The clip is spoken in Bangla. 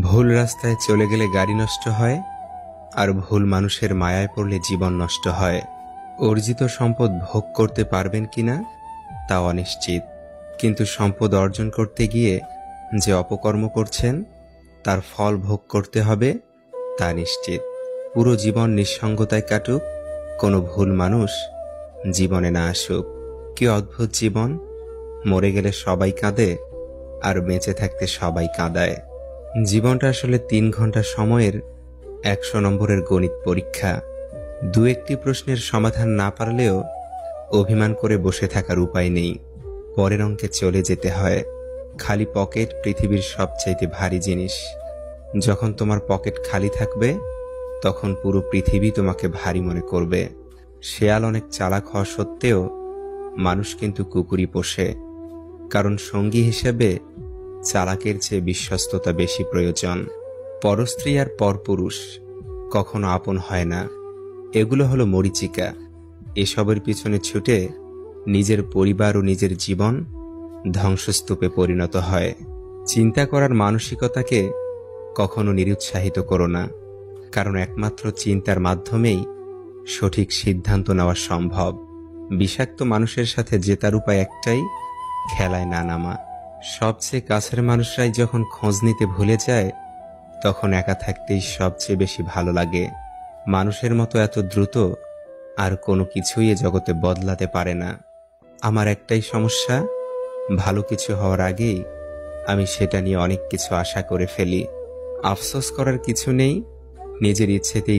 ভুল রাস্তায় চলে গেলে গাড়ি নষ্ট হয়, আর ভুল মানুষের মায়ায় পড়লে জীবন নষ্ট হয়। অর্জিত সম্পদ ভোগ করতে পারবেন কিনা তা অনিশ্চিত। কিন্তু সম্পদ অর্জন করতে গিয়ে যে অপকর্ম করছেন, তার ফল ভোগ করতে হবে, তা নিশ্চিত। পুরো জীবন নিঃসঙ্গতায় কাটুক, কোনো ভুল মানুষ জীবনে না আসুক। কি অদ্ভুত জীবন, মরে গেলে সবাই কাঁদে, আর বেঁচে থাকতে সবাই কাঁদায়। জীবনটা আসলে তিন ঘণ্টা সময়ের একশো নম্বরের গণিত পরীক্ষা। দু একটি প্রশ্নের সমাধান না পারলেও অভিমান করে বসে থাকার উপায় নেই। পরের অঙ্কে চলে যেতে হয়। খালি পকেট পৃথিবীর সবচাইতে ভারী জিনিস। যখন তোমার পকেট খালি থাকবে, তখন পুরো পৃথিবী তোমাকে ভারী মনে করবে। শেয়াল অনেক চালাক হওয়া সত্ত্বেও মানুষ কিন্তু কুকুরি পোষে। কারণ সঙ্গী হিসেবে চালাকের চেয়ে বিশ্বস্ততা বেশি প্রয়োজন। পরস্ত্রী আর পরপুরুষ কখনো আপন হয় না। এগুলো হলো মরিচিকা। এসবের পিছনে ছুটে নিজের পরিবার ও নিজের জীবন ধ্বংসস্তূপে পরিণত হয়। চিন্তা করার মানসিকতাকে কখনো নিরুৎসাহিত করো না, কারণ একমাত্র চিন্তার মাধ্যমেই সঠিক সিদ্ধান্ত নেওয়া সম্ভব। বিষাক্ত মানুষের সাথে জেতার উপায় একটাই, খেলায় না নামা। সবচেয়ে কাছের মানুষরাই যখন খোঁজ নিতে ভুলে যায়, তখন একা থাকতেই সবচেয়ে বেশি ভালো লাগে। মানুষের মতো এত দ্রুত আর কোনো কিছুই এ জগতে বদলাতে পারে না। আমার একটাই সমস্যা, ভালো কিছু হওয়ার আগেই আমি সেটা নিয়ে অনেক কিছু আশা করে ফেলি। আফসোস করার কিছু নেই, নিজের ইচ্ছেতেই